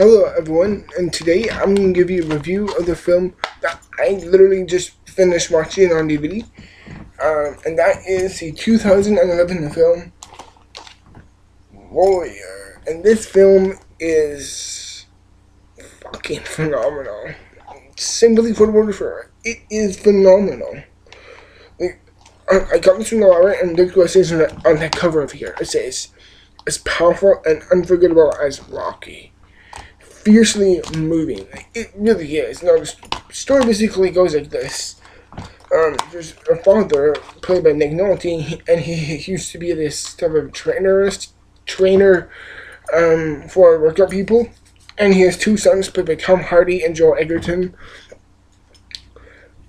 Hello everyone, and today I'm going to give you a review of the film that I literally just finished watching on DVD. Um, and that is the 2011 film Warrior. And this film is fucking phenomenal. Simply put word for it, it is phenomenal. Like, I got this from the library and look what it says on the, on the cover of here. It says, as powerful and unforgettable as Rocky fiercely moving. It really is. Now, the story basically goes like this. Um, there's a father played by Nick Nolte, and he, he used to be this type of trainerist, trainer um, for workout people. And he has two sons played by Tom Hardy and Joel Edgerton.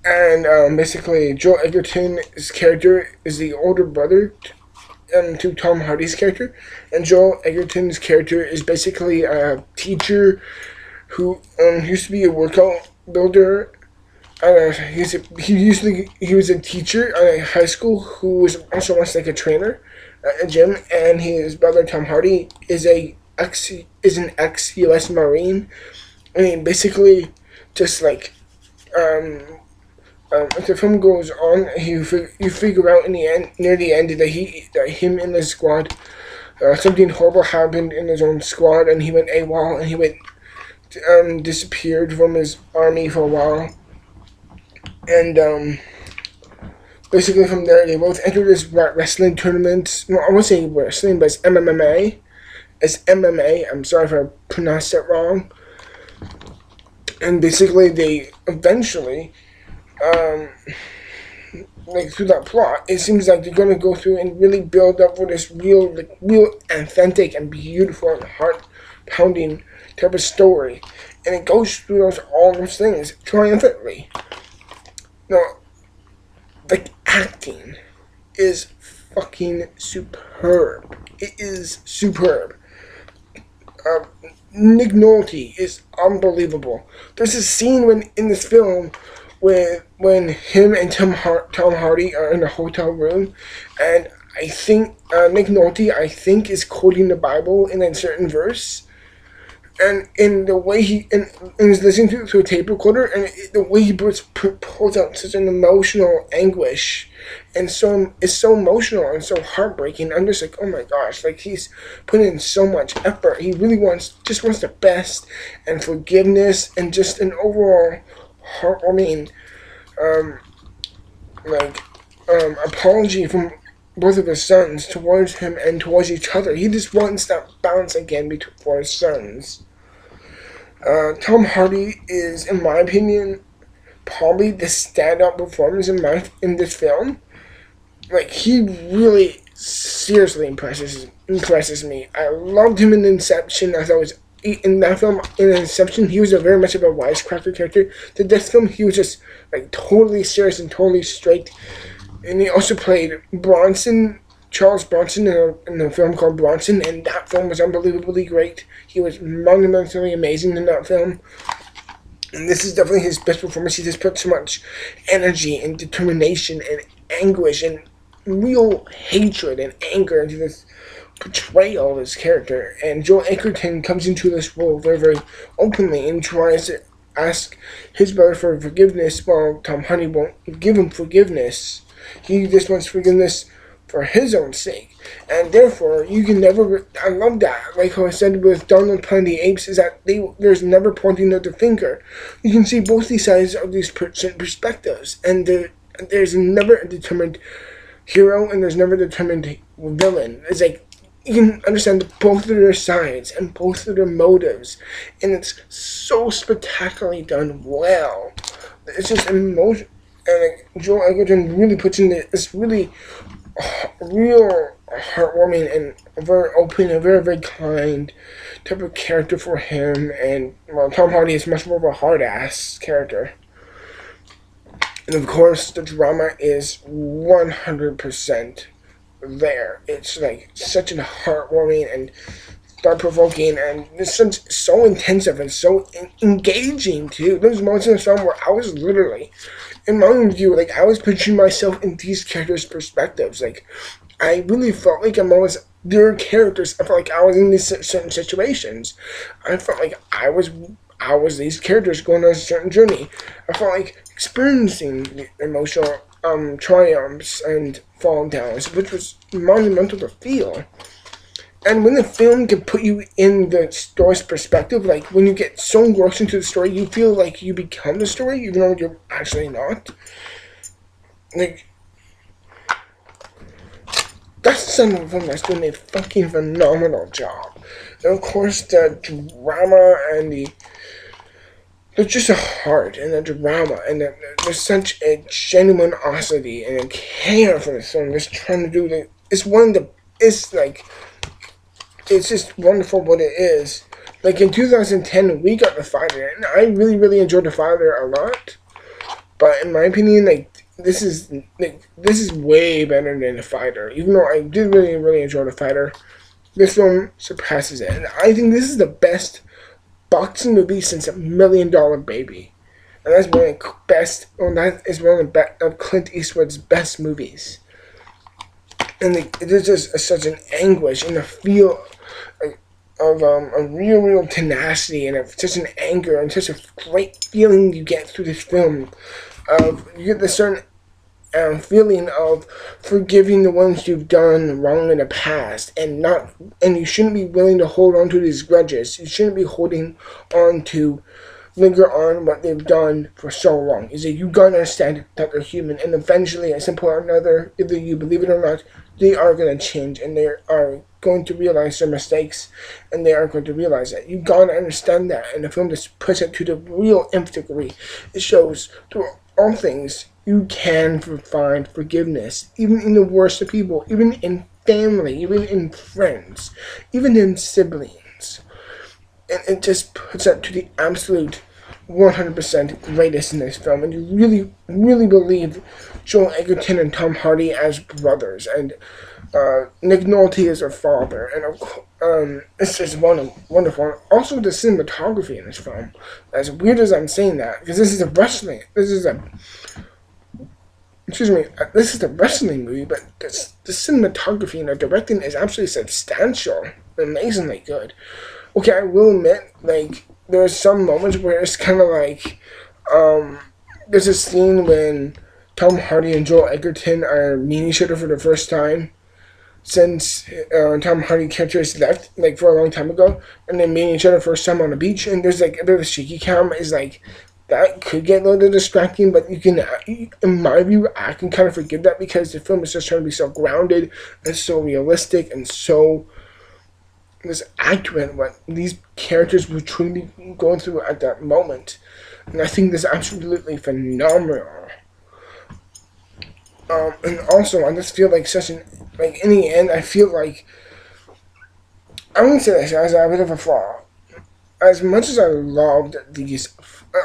And um, basically, Joel Edgerton's character is the older brother um, to Tom Hardy's character, and Joel Edgerton's character is basically a teacher who um, used to be a workout builder. Uh, he's a, he used he was a teacher at a high school who was also once like a trainer at a gym, and his brother Tom Hardy is a ex is an ex U.S. Marine. I mean, basically, just like um, um, as the film goes on, you you figure out in the end, near the end, that he that him and his squad, uh, something horrible happened in his own squad, and he went AWOL, and he went um, disappeared from his army for a while, and um, basically from there they both entered this wrestling tournament. Well, I won't say wrestling, but it's MMA. It's MMA. I'm sorry if I pronounced it wrong. And basically, they eventually um, like through that plot, it seems like they're gonna go through and really build up for this real, like real authentic and beautiful and heart pounding type of story, and it goes through those all those things triumphantly. Now, the acting is fucking superb. It is superb. Uh, Nick Nolte is unbelievable. There's a scene when in this film when when him and Tom Hart, Tom Hardy are in a hotel room, and I think uh, Nick Nolte I think is quoting the Bible in a certain verse, and in the way he and, and is listening to, to a tape recorder, and it, the way he puts, pulls out such an emotional anguish, and so it's so emotional and so heartbreaking. I'm just like, oh my gosh, like he's putting in so much effort. He really wants just wants the best and forgiveness and just an overall heartwarming, um, like, um, apology from both of his sons towards him and towards each other. He just wants that balance again between for his sons. Uh, Tom Hardy is, in my opinion, probably the standout performance in my in this film. Like he really seriously impresses impresses me. I loved him in Inception. I thought it was in that film, in Inception, he was a very much of a wisecracker character. The this film, he was just like totally serious and totally straight. And he also played Bronson, Charles Bronson, in a, in a film called Bronson, and that film was unbelievably great. He was monumentally amazing in that film. And this is definitely his best performance. He just put so much energy and determination and anguish and real hatred and anger into this portrayal of his character. And Joel Edgerton comes into this role very, very openly and tries to ask his brother for forgiveness while Tom Hardy won't give him forgiveness. He just wants forgiveness for his own sake. And therefore, you can never. I love that. Like how I said with Donald Planet the Apes, is that they there's never pointing of the finger. You can see both these sides of these perspectives, and there, there's never a determined hero, and there's never a determined villain. It's like you can understand both of their sides and both of their motives, and it's so spectacularly done well. It's just emotion, and like, Joel Edgerton really puts in this really uh, real heartwarming and very open and very very kind type of character for him. And well, Tom Hardy is much more of a hard ass character. And of course, the drama is 100% there. It's like such a heartwarming and thought provoking, and it's so intensive and so engaging too. There's moments in the film where I was literally, in my own view, like I was picturing myself in these characters' perspectives. Like I really felt like I was their characters. I felt like I was in these certain situations. I felt like I was I was these characters going on a certain journey. I felt like experiencing the emotional um, triumphs and fall downs, which was monumental to feel. And when the film can put you in the story's perspective, like when you get so engrossed into the story, you feel like you become the story, even though you're actually not. Like, that's son of film that's doing a fucking phenomenal job. And of course, the drama and the there's just a heart and a drama and a, there's such a genuinosity and a care for the film. Just trying to do the. It's one of the. It's like. It's just wonderful what it is. Like in 2010, we got the fighter, and I really, really enjoyed the fighter a lot. But in my opinion, like this is like this is way better than the fighter. Even though I did really, really enjoy the fighter, this film surpasses it, and I think this is the best boxing movie since a Million Dollar Baby. And that's one of the best, well, that is one of, the of Clint Eastwood's best movies. And the, there's just such an anguish and a feel of um, a real, real tenacity and a, such an anger and such a great feeling you get through this film. Of you get this certain um, feeling of forgiving the ones you've done wrong in the past and not and you shouldn't be willing to hold on to these grudges. You shouldn't be holding on to linger on what they've done for so long. Is that you gotta understand that they're human? And eventually at some point or another either you believe it or not they are going to change and they are going to realize their mistakes and they are going to realize that you gotta understand that and the film just puts it to the real nth degree it shows through all things you can find forgiveness, even in the worst of people, even in family, even in friends, even in siblings. And it just puts that to the absolute 100% greatest in this film. And you really, really believe Joel Edgerton and Tom Hardy as brothers, and uh, Nick Nolte as their father. And um, it's just wonderful. Also, the cinematography in this film. As weird as I'm saying that, because this is a wrestling, this is a excuse me, uh, this is a wrestling movie, but this, the cinematography and the directing is absolutely substantial, amazingly good. Okay, I will admit, like, there's some moments where it's kind of like, um, there's a scene when Tom Hardy and Joel Edgerton are meeting each other for the first time since uh, Tom Hardy characters left, like, for a long time ago, and then meeting each other first time on the beach, and there's, like, the shaky cam is, like, that could get a little distracting, but you can, in my view, I can kind of forgive that because the film is just trying to be so grounded and so realistic and so just accurate what these characters were truly going through at that moment. And I think this is absolutely phenomenal. Um, and also, I just feel like such an, like, in the end, I feel like, I wouldn't say this as a bit of a flaw. As much as I loved these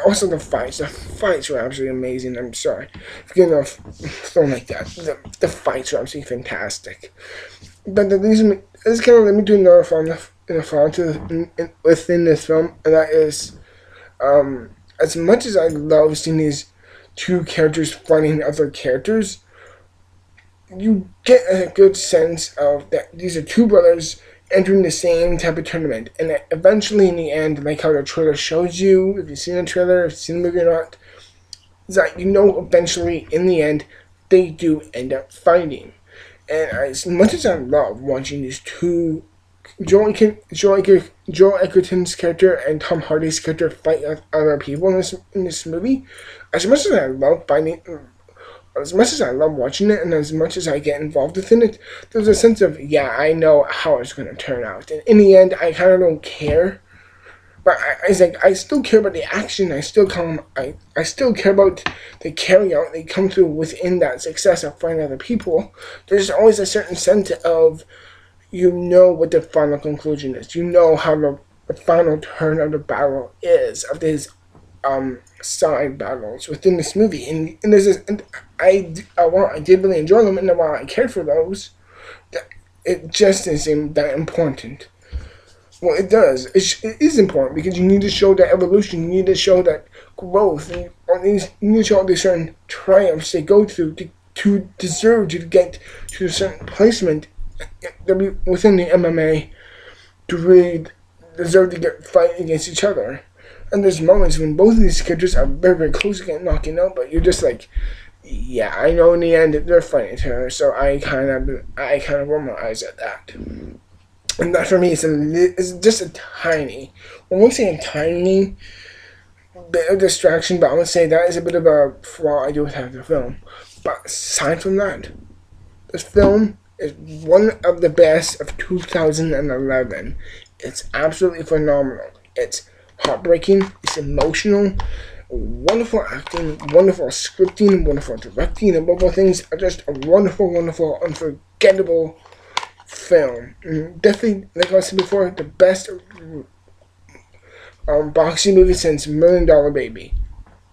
also the fights. The fights were absolutely amazing. I'm sorry getting off film like that. The, the fights were absolutely fantastic. But the reason this kind of let me do another film in the film to within this film, and that is, um, as much as I love seeing these two characters fighting other characters, you get a good sense of that these are two brothers entering the same type of tournament. And eventually, in the end, like how the trailer shows you, if you've seen the trailer, if you've seen the movie or not, is that you know eventually, in the end, they do end up fighting. And as much as I love watching these two, Joel, Joel, Joel Edgerton's character and Tom Hardy's character fight with other people in this in this movie, as much as I love finding as much as I love watching it and as much as I get involved within it, there's a sense of, yeah, I know how it's going to turn out. And in the end, I kind of don't care. But I, I like, I still care about the action. I still come, I, I still care about the carry out they come through within that success of finding other people. There's always a certain sense of, you know what the final conclusion is. You know how the, the final turn of the battle is, of this um, side battles within this movie, and, and there's this, and I, I, well, I did really enjoy them, and while I cared for those, it just didn't seem that important. Well, it does. It, it is important because you need to show that evolution. You need to show that growth. And these, you need to show these certain triumphs they go through to, to deserve to get to a certain placement within the MMA to really deserve to get fight against each other. And there's moments when both of these characters are very, very close to getting knocked out, but you're just like, yeah, I know in the end they're fighting each so I kind of, I kind of roll my eyes at that. And that for me is a, is just a tiny, when we say a tiny bit of distraction, but I would say that is a bit of a flaw I do have the film. But aside from that, this film is one of the best of 2011. It's absolutely phenomenal. It's heartbreaking, it's emotional, wonderful acting, wonderful scripting, wonderful directing, and above all things, just a wonderful, wonderful, unforgettable film. Definitely, like I said before, the best um, boxing movie since Million Dollar Baby,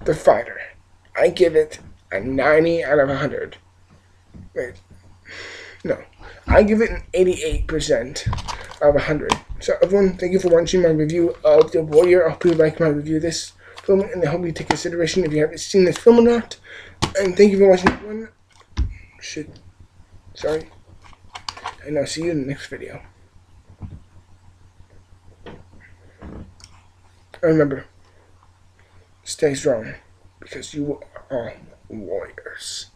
The Fighter. I give it a 90 out of 100. Wait, no. I give it an 88% of 100. So everyone, thank you for watching my review of The Warrior. I hope you like my review of this film, and I hope you take consideration if you haven't seen this film or not. And thank you for watching everyone. Shit. Sorry. And I'll see you in the next video. And remember, stay strong, because you are all warriors.